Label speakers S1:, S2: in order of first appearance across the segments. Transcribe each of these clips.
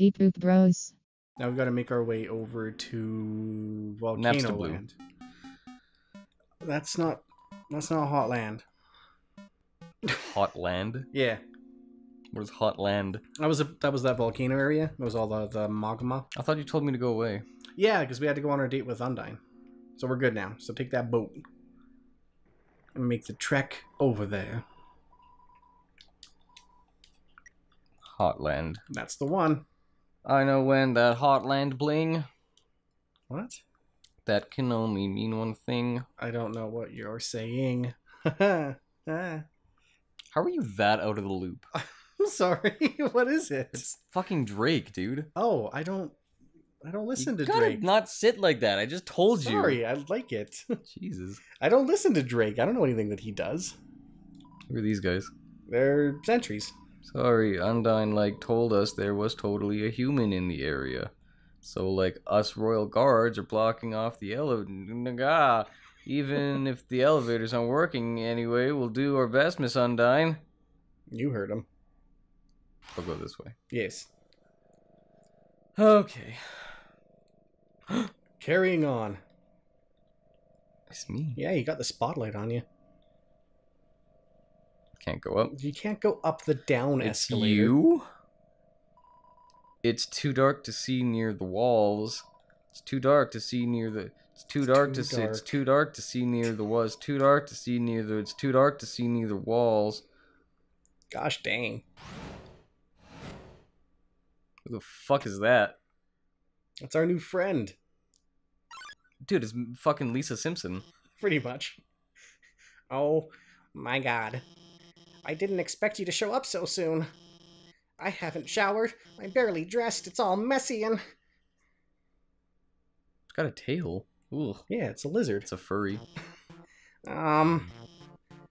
S1: Beep boop bros.
S2: Now we've got to make our way over to Volcano
S3: Napster Blue.
S2: Land. That's not. That's not hot land.
S3: Hot land?
S2: Yeah,
S3: Where's hot land?
S2: that was a, that was that volcano area. That was all the the magma.
S3: I thought you told me to go away.
S2: Yeah, because we had to go on our date with Undyne. So we're good now. So take that boat and make the trek over there.
S3: Hot land.
S2: That's the one.
S3: I know when that hot land bling.
S2: What?
S3: That can only mean one thing.
S2: I don't know what you're saying. Ah,
S3: How are you that out of the loop?
S2: I'm sorry. what is it?
S3: It's fucking Drake, dude.
S2: Oh, I don't. I don't listen
S3: you
S2: to
S3: gotta
S2: Drake.
S3: not sit like that. I just told you.
S2: Sorry, I like it.
S3: Jesus.
S2: I don't listen to Drake. I don't know anything that he does.
S3: Who are these guys?
S2: They're sentries.
S3: Sorry, Undyne like told us there was totally a human in the area. So like us royal guards are blocking off the elevator. Even if the elevators aren't working anyway, we'll do our best, Miss Undyne.
S2: You heard him.
S3: I'll go this way.
S2: Yes.
S3: Okay.
S2: Carrying on.
S3: It's me.
S2: Yeah, you got the spotlight on you.
S3: Can't go up.
S2: You can't go up the down
S3: It's
S2: escalator.
S3: you. It's too dark to see near the walls. It's too dark to see near the. It's too
S2: It's
S3: dark
S2: too
S3: to see. It's too dark to see near the was. Too dark to see near the. It's too dark to see near the walls.
S2: Gosh dang.
S3: Who the fuck is that?
S2: That's our new friend.
S3: Dude, it's fucking Lisa Simpson.
S2: Pretty much. Oh my god. I didn't expect you to show up so soon. I haven't showered. I'm barely dressed. It's all messy and.
S3: It's got a tail. Ooh,
S2: Yeah, it's a lizard.
S3: it's a furry.
S2: Um.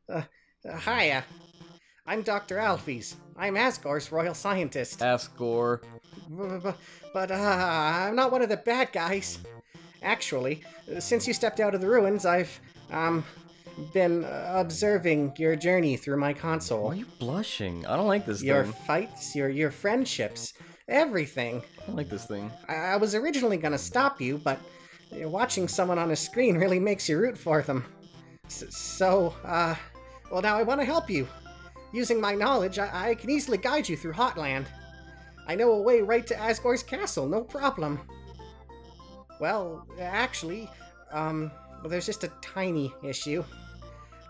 S2: Uh, uh, hiya. I'm Dr. Alphys. I'm Asgore's royal scientist.
S3: Ask Gore.
S2: B- b- But uh, I'm not one of the bad guys. Actually, uh, since you stepped out of the ruins, I've um been observing your journey through my
S3: Why
S2: console.
S3: are you blushing? I don't like this
S2: Your
S3: thing.
S2: fights, your your friendships, everything.
S3: I don't like this thing.
S2: I, I was originally gonna stop you, but watching someone on a screen really makes you root for them. S- so, uh, well, now I want to help you. Using my knowledge, I-, I can easily guide you through Hotland. I know a way right to Asgore's castle, no problem. Well, actually, um, well, there's just a tiny issue.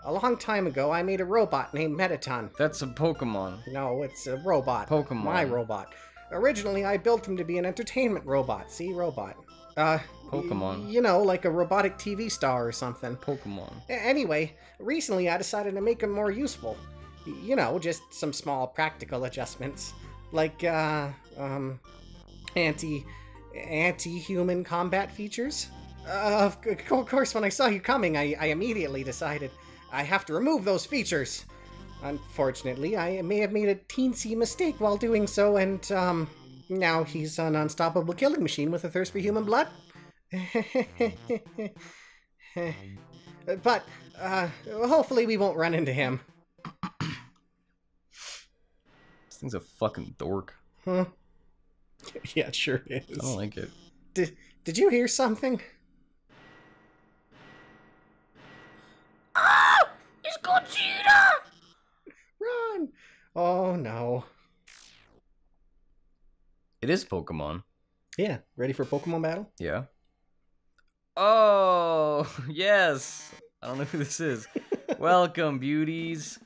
S2: A long time ago, I made a robot named Mettaton.
S3: That's a Pokemon.
S2: No, it's a robot.
S3: Pokemon.
S2: My robot. Originally, I built him to be an entertainment robot. See, robot. Uh,
S3: Pokemon.
S2: you know, like a robotic TV star or something.
S3: Pokemon.
S2: Anyway, recently I decided to make him more useful. You know, just some small practical adjustments, like uh, um, anti anti-human combat features. Uh, of, c- of course, when I saw you coming, I, I immediately decided I have to remove those features. Unfortunately, I may have made a teensy mistake while doing so, and um, now he's an unstoppable killing machine with a thirst for human blood. but uh, hopefully we won't run into him.
S3: This thing's a fucking dork.
S2: Huh? Yeah, it sure
S3: I don't like it.
S2: Did, did you hear something?
S3: Ah! It's Gogeta!
S2: Run! Oh no.
S3: It is Pokemon.
S2: Yeah, ready for Pokemon battle?
S3: Yeah. Oh, yes. I don't know who this is. Welcome, beauties.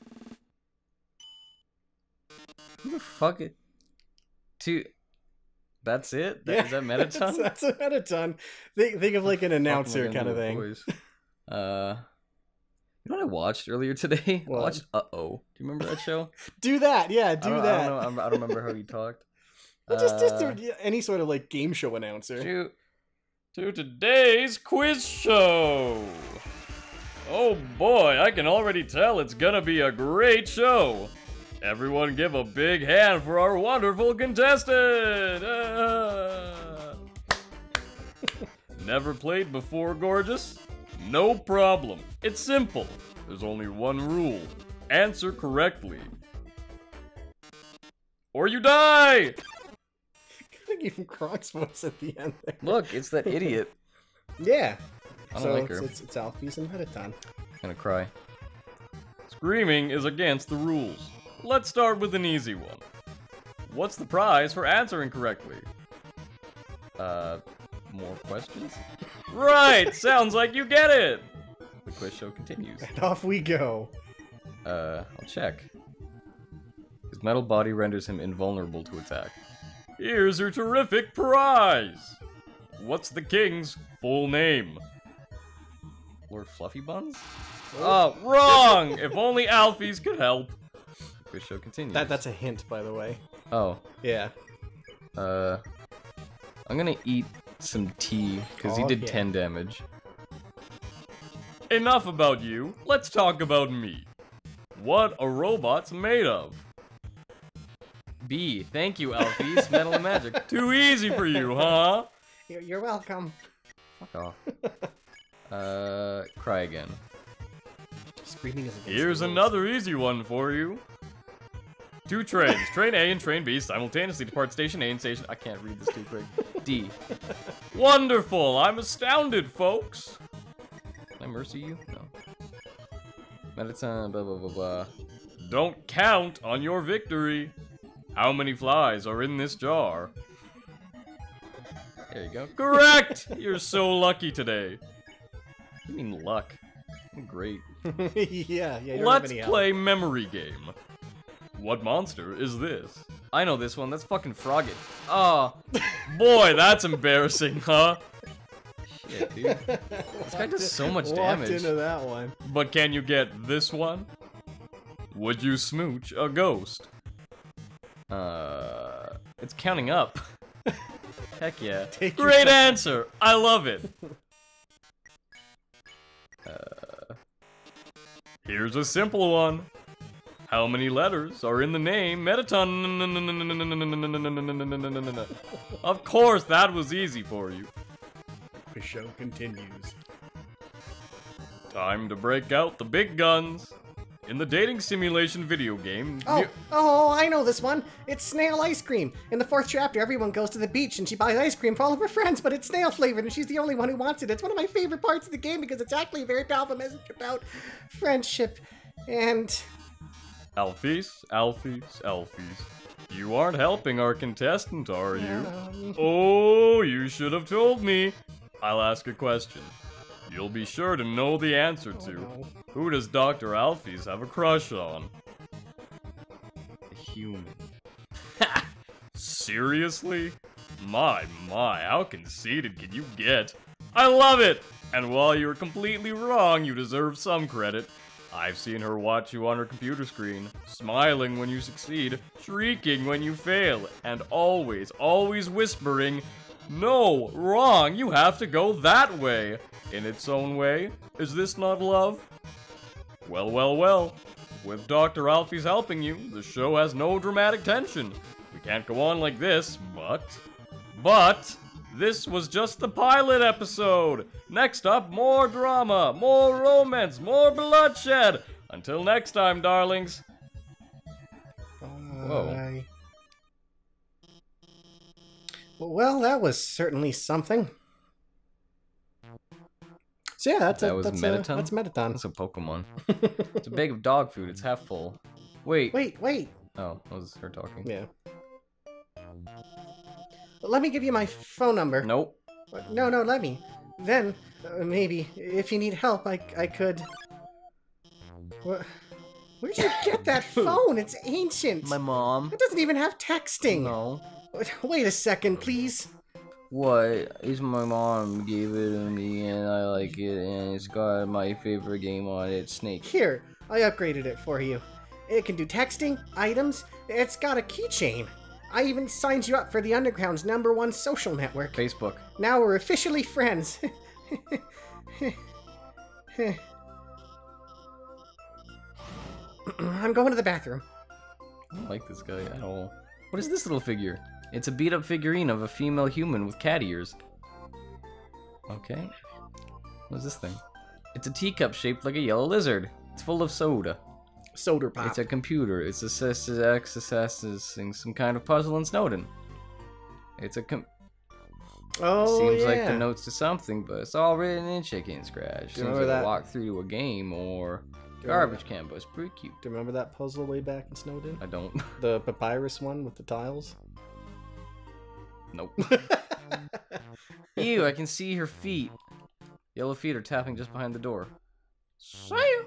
S3: Who the fuck it? To. That's it? That, Is that Mettaton?
S2: that's a Mettaton. Think, think of like an
S3: Fuck am I
S2: announcer kind of thing.
S3: voice? Uh. You know what I watched earlier today?
S2: What?
S3: I watched Uh Oh. Do you remember that show?
S2: Do that, yeah, do
S3: I
S2: that.
S3: I don't know. I'm- don't remember how he talked.
S2: Well, just just
S3: Uh,
S2: any sort of like game show announcer.
S3: to to today's quiz show. Oh boy, I can already tell it's gonna be a great show. Everyone give a big hand for our wonderful contestant. Ah. Never played before, gorgeous? No problem. It's simple. There's only one rule. Answer correctly. Or you die!
S2: like even Croc's voice at the end there.
S3: Look, it's that idiot.
S2: Yeah.
S3: I don't
S2: so
S3: like her.
S2: It's, it's, it's Alphys and Mettaton.
S3: I'm gonna cry. Screaming is against the rules. Let's start with an easy one. What's the prize for answering correctly? Uh, more questions? Right! Sounds like you get it! The quiz show continues.
S2: And off we go.
S3: Uh, I'll check. His metal body renders him invulnerable to attack. Here's your terrific prize! What's the king's full name? Lord Fluffy Buns? Oh, wrong! if only Alphys could help. The quiz show continues.
S2: That that's a hint, by the way.
S3: Oh,
S2: Yeah.
S3: uh, I'm gonna eat some tea because he
S2: Oh,
S3: did
S2: yeah.
S3: 10 damage. Enough about you. Let's talk about me. What a robot's made of. B. Thank you, Alphys. Metal and magic. Too easy for you, huh?
S2: You're, you're welcome.
S3: Fuck off. Uh, cry again.
S2: Screaming is
S3: Here's another easy one for you. Two trains, train A and train B, simultaneously depart station A and station. I can't read this too quick. D. Wonderful! I'm astounded, folks. Can I mercy you? No. Medicine, blah blah blah blah. Don't count on your victory. How many flies are in this jar? There you go. Correct! You're so lucky today. What do you mean luck? I'm great.
S2: yeah, yeah. You don't have
S3: Let's play memory game. What monster is this? I know this one. That's fucking Froggit. Oh, boy, that's embarrassing, huh? Shit, dude.
S2: this
S3: guy does so much
S2: walked
S3: damage.
S2: into that one.
S3: But can you get this one? Would you smooch a ghost? Uh, it's counting up. Heck yeah.
S2: Take
S3: Great answer. I love it. Uh, here's a simple one. How many letters are in the name Mettaton? Of course, that was easy for you.
S2: The show continues.
S3: Time to break out the big guns. In the dating simulation video game,
S2: Oh, oh, I know this one. It's snail ice cream. In the fourth chapter, everyone goes to the beach and she buys ice cream for all of her friends, but it's snail flavored and she's the only one who wants it. It's one of my favorite parts of the game because it's actually a very powerful message about friendship and.
S3: Alphys, Alphys, Alphys. You aren't helping our contestant, are you? Oh, you should have told me. I'll ask a question. You'll be sure to know the answer to.
S2: Oh,
S3: Who does Dr. Alphys have a crush on? A human. Seriously? My, my, how conceited can you get? I love it! And while you're completely wrong, you deserve some credit. I've seen her watch you on her computer screen, smiling when you succeed, shrieking when you fail, and always, always whispering, No, wrong, you have to go that way. In its own way, is this not love? Well, well, well. With Dr. Alphys helping you, the show has no dramatic tension. We can't go on like this, but. But. This was just the pilot episode. Next up, more drama, more romance, more bloodshed. Until next time, darlings. Whoa.
S2: Bye. Well, that was certainly something. So yeah, that's
S3: That
S2: a,
S3: was
S2: that's
S3: Mettaton?
S2: A, that's Mettaton.
S3: That's a Pokemon. it's a bag of dog food. It's half full. Wait.
S2: Wait, wait.
S3: Oh, that was her talking.
S2: Yeah. Let me give you my phone number.
S3: Nope.
S2: No, no, let me. Then, uh, maybe, if you need help, I, I could. Wha- Where'd you get that phone? It's ancient.
S3: My mom.
S2: It doesn't even have texting.
S3: No.
S2: Wait a second, please.
S3: What? It's my mom gave it to me and I like it and it's got my favorite game on it, Snake.
S2: Here, I upgraded it for you. It can do texting, items, it's got a keychain. I even signed you up for the Underground's number one social network.
S3: Facebook.
S2: Now we're officially friends. I'm going to the bathroom.
S3: I don't like this guy at all. What is this little figure? It's a beat up figurine of a female human with cat ears. Okay. What's this thing? It's a teacup shaped like a yellow lizard. It's full of soda.
S2: Soda pop.
S3: It's a computer. It's assess- accessing some kind of puzzle in Snowdin. It's a com-
S2: Oh,
S3: seems
S2: yeah.
S3: like the notes to something, but it's all written in chicken scratch.
S2: Do you
S3: Seems like
S2: that-
S3: a walk through to a game or garbage can, but it's pretty cute.
S2: Do you remember that puzzle way back in Snowdin?
S3: I don't.
S2: The papyrus one with the tiles?
S3: nope. Ew, I can see her feet. Yellow feet are tapping just behind the door. See ya.